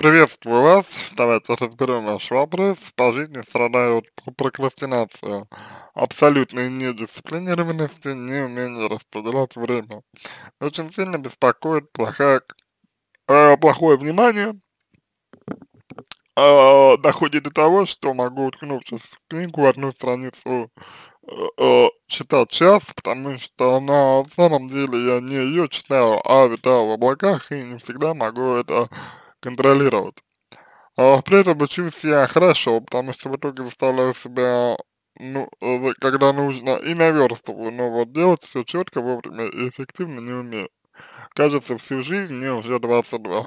Приветствую вас. Давайте разберем ваш вопрос. По жизни страдаю от прокрастинации, абсолютной недисциплинированности, неумения распределять время. Очень сильно беспокоит плохая, э, плохое внимание. Э, доходит до того, что могу, уткнувшись в книгу, одну страницу э, э, читать час, потому что на самом деле я не ее читаю, а витаю в облаках и не всегда могу это контролировать. А при этом учусь я хорошо, потому что в итоге заставляю себя, ну, э, когда нужно, и наверстываю, но вот делать все четко, вовремя и эффективно не умею. Кажется, всю жизнь мне уже 22.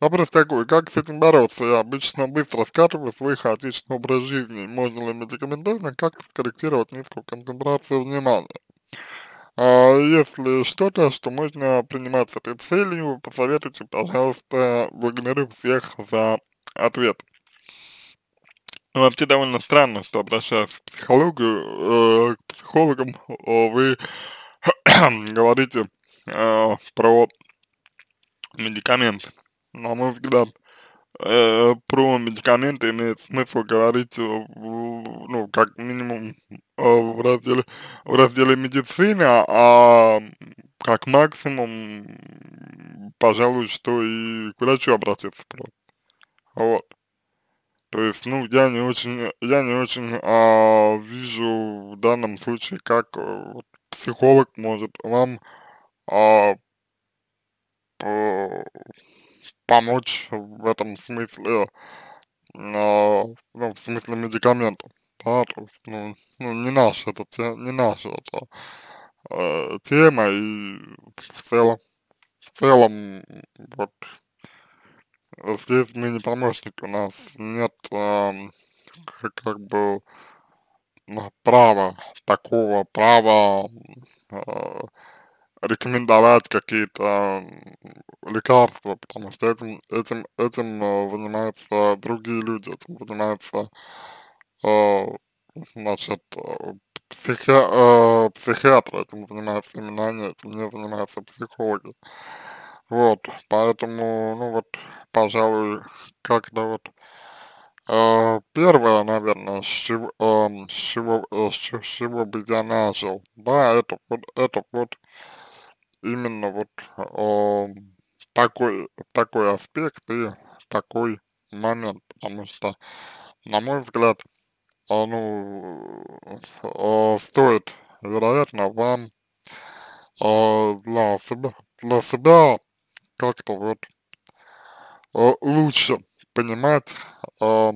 Вопрос такой, как с этим бороться? Я обычно быстро скатываю свой хаотичный образ жизни. Можно ли медикаментозно как скорректировать низкую концентрацию внимания? А если что-то, что можно принимать с этой целью, посоветуйте, пожалуйста, благодарю всех за ответ. Вообще довольно странно, что обращаясь к психологу, э, к психологам, э, вы говорите э, про медикаменты. На мой взгляд, э, про медикаменты имеет смысл говорить, э, ну, как минимум, э, в разделе, в разделе медицины, а как максимум, пожалуй, что и к врачу обратиться просто. Вот. То есть, ну, я не очень, я не очень а, вижу в данном случае, как а, вот, психолог может вам а, по, помочь в этом смысле, а, ну, в смысле медикаментов, да, то есть, ну, ну не наша это, не наша это э, тема, и в целом, в целом, вот, здесь мы не помощники, у нас нет, э, как, бы, права, такого права, э, рекомендовать какие-то лекарства, потому что этим, этим, этим э, занимаются другие люди, этим занимаются, э, значит, э, психи, психиатры, этим занимаются именно они, этим не занимаются психологи. Вот, поэтому, ну вот, пожалуй, как-то вот, первое, наверное, с чего, э, с чего, с чего бы я начал, да, это вот, это вот именно вот э, такой, такой аспект и такой момент, потому что, на мой взгляд, э, ну, э, стоит, вероятно, вам э, для себя, для себя как-то вот э, лучше понимать, э,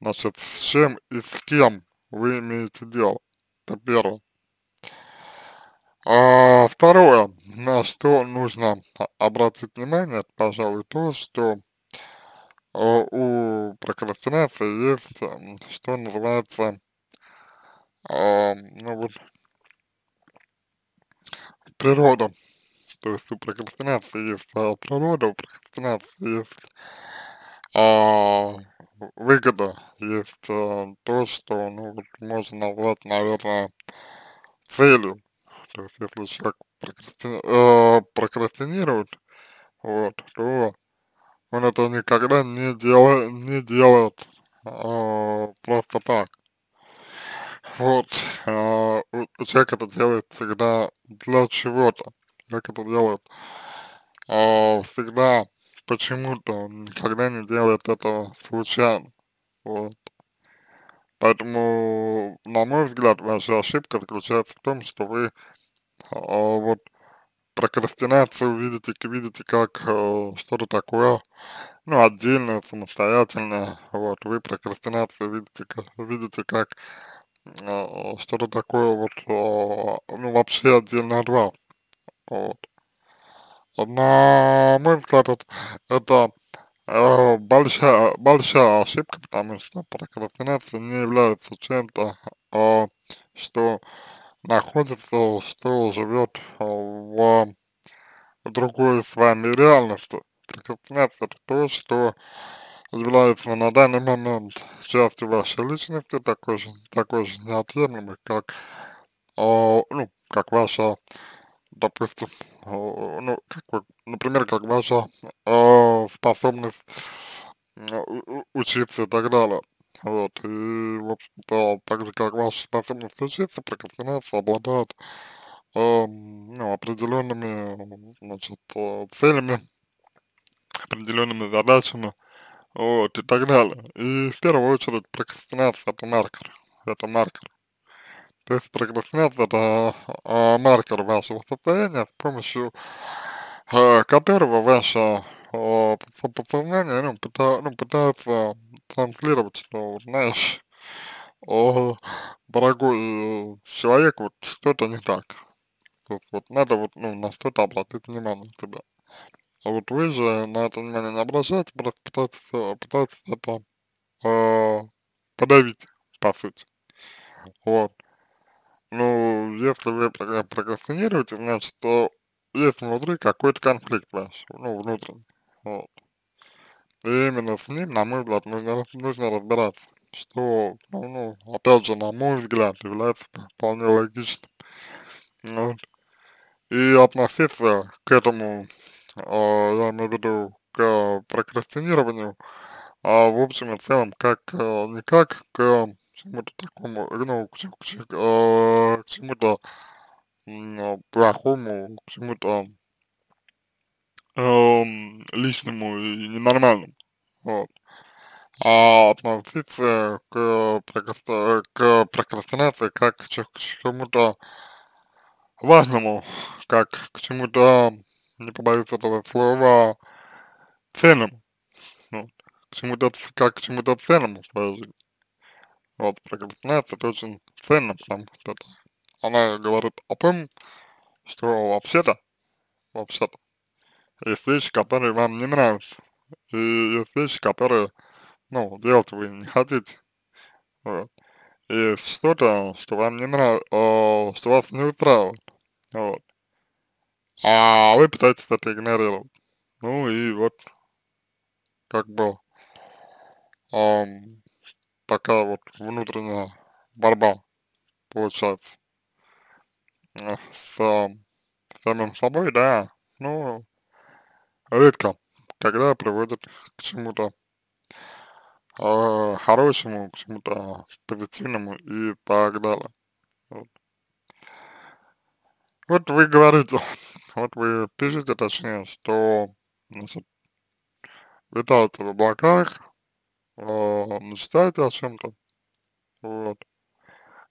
значит, с чем и с кем вы имеете дело. Это первое. А, второе, на что нужно обратить внимание, пожалуй, то, что э, у прокрастинации есть, что называется, э, ну вот, природа. То есть у прокрастинации есть природа, у прокрастинации есть э, выгода, есть э, то, что, ну, вот можно назвать, наверное, целью то есть если человек прокрастини э, прокрастинирует, вот, то он это никогда не делает, не делает э, просто так. Вот, э, человек это делает всегда для чего-то. Человек это делает э, всегда почему-то, он никогда не делает этого случайно. Вот. Поэтому, на мой взгляд, ваша ошибка заключается в том, что вы а, вот прокрастинацию видите, видите как э, что-то такое, ну, отдельное, самостоятельное, вот, вы прокрастинацию видите, как, видите как э, что-то такое вот, э, ну, вообще отдельно от вас, вот. На мой взгляд, это, это э, большая, большая ошибка, потому что прокрастинация не является чем-то, э, что находится, что живет а, в другой с вами реальности. Прокрастинация это то, что является на данный момент частью вашей личности, такой же, такой же неотъемлемой, как, э, ну, как ваша допустим, э, ну, как бы, например, как ваша э, способность учиться и так далее. Вот, и, в общем-то, так же, как ваша способность учиться, прокрастинация обладает, э, ну, определенными, значит, э, целями, определенными задачами, вот, и так далее. И в первую очередь прокрастинация это маркер, это маркер. То есть прокрастинация это э, маркер вашего состояния, с помощью э, которого ваше э, подсознание ну, пыта, ну, пытается транслировать, что, знаешь, о, дорогой человек, вот что-то не так. То есть вот надо вот, ну, на что-то обратить внимание тебя. А вот вы же на это внимание не обращаете, просто пытаетесь, пытаетесь это э, подавить, по сути. Вот. Ну, если вы прокрастинируете, значит, то есть внутри какой-то конфликт ваш, ну, внутренний. Вот. И именно с ним, на мой взгляд, нужно, нужно разбираться, что, ну, ну, опять же, на мой взгляд, является вполне логичным. Вот. И относиться к этому, э, я имею в виду, к прокрастинированию, а в общем и целом, как, э, не как к чему-то такому, ну, к, к, к, э, к чему-то плохому, к чему-то эм, личному и ненормальному, вот. А относиться к, к прокрастинации как к чему-то важному, как к чему-то, не побоюсь этого слова, ценному, вот, к чему-то, как к чему-то ценному в своей жизни. Вот, прокрастинация это очень ценно, потому что это, она говорит о том, что вообще-то, вообще-то, есть вещи, которые вам не нравятся, и есть вещи, которые, ну, делать вы не хотите, вот. И что-то, что вам не нравится, что вас не устраивает, вот. А вы пытаетесь это игнорировать. Ну и вот, как бы, эм, такая вот внутренняя борьба получается с самим собой, да, ну, редко, когда приводит к чему-то э, хорошему, к чему-то позитивному и так далее. Вот. вот вы говорите, вот вы пишете, точнее, что, значит, витаете в облаках, э, мечтаете о чем-то, вот,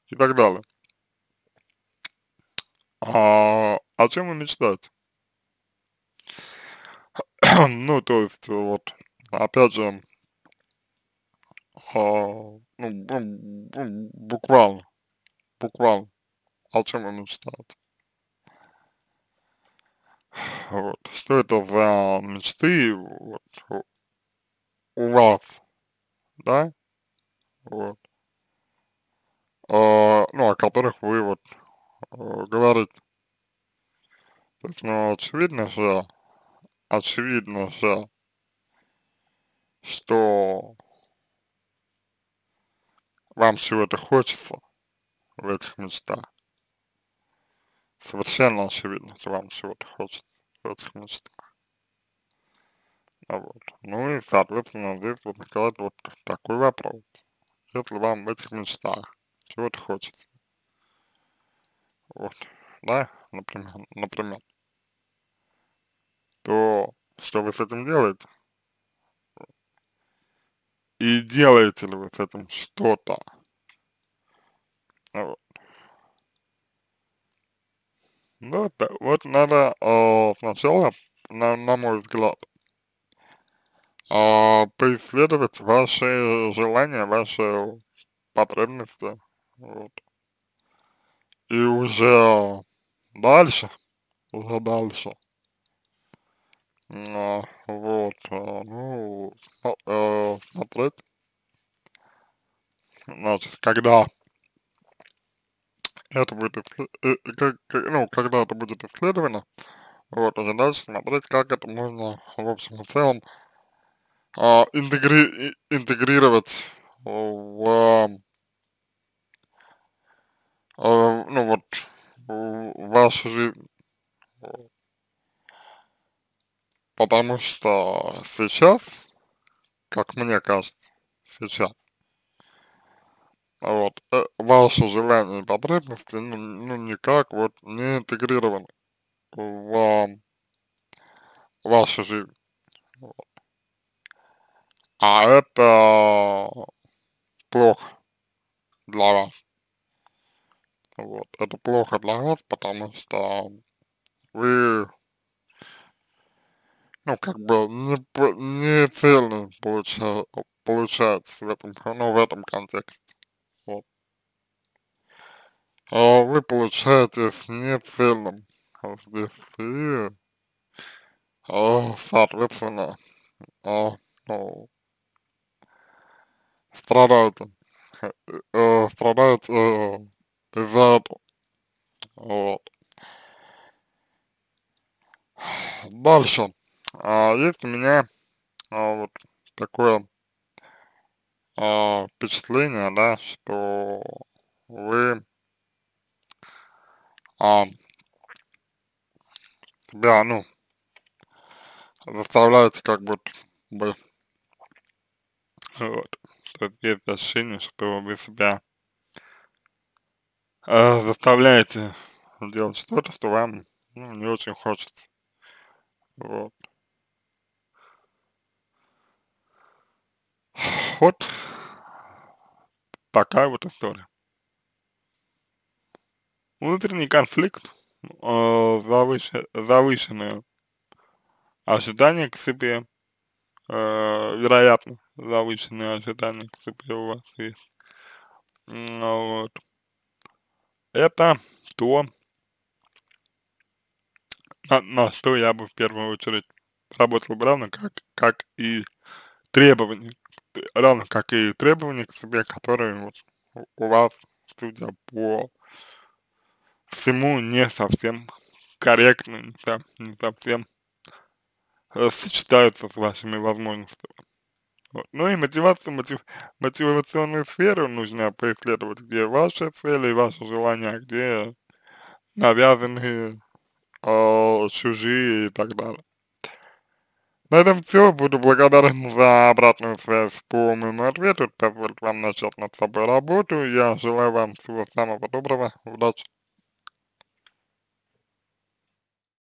и так далее. А о чем вы мечтаете? ну, то есть, вот, опять же, а, ну, ну, буквально, буквально, о чем вы мечтаете? Вот, что это за мечты вот, у вас, да, вот, а, ну, о которых вы вот а, говорите. То есть, ну, очевидно же, очевидно же, что вам чего-то хочется в этих мечтах. Совершенно очевидно, что вам чего-то хочется в этих мечтах. А вот. Ну и, соответственно, здесь возникает вот такой вопрос. Если вам в этих мечтах чего-то хочется, вот, да, например, например, то что вы с этим делаете? И делаете ли вы с этим что-то? Вот. Ну, вот надо э, сначала, на, на мой взгляд, э, преследовать ваши желания, ваши потребности, вот. И уже дальше, уже дальше, а, вот, а, ну, э, смотреть, значит, когда это будет, э, ну, когда это будет исследовано, вот, уже дальше смотреть, как это можно, в общем и целом, а, интегри, интегрировать в э, ну вот, в вашу жизнь. Потому что сейчас, как мне кажется, сейчас, вот, э, ваши желания и потребности, ну, ну никак вот не интегрированы в вашу жизнь. Вот. А это плохо для вас. Вот, это плохо для вас, потому что вы, ну, как бы, не, не цельный получа, получается в этом, ну, в этом контексте. Вот. А вы получаетесь не цельным здесь и, а, соответственно, а, ну, страдаете, э, страдаете э, из-за этого. Вот. Дальше. А, есть у меня а, вот такое а, впечатление, да, что вы а, себя, ну, заставляете как бы, бы вот, есть ощущение, что вы себя э, заставляете делать что-то, что вам ну, не очень хочется. Вот. Вот такая вот история. Внутренний конфликт, э, завыш, завышенное ожидание к себе, э, вероятно, завышенные ожидания к себе у вас есть. Вот. Это то, на, на что я бы в первую очередь работал бы равно как, как и требования, равно как и требования к себе, которые вот у вас, судя по всему, не совсем корректно, не, не совсем э, сочетаются с вашими возможностями. Вот. Ну и мотивацию, мотив, мотивационную сферу нужно поисследовать, где ваши цели и ваши желания, где навязанные э, чужие и так далее. На этом все. Буду благодарен за обратную связь по моему ответу. Позвольте вам начать над собой работу. Я желаю вам всего самого доброго. Удачи.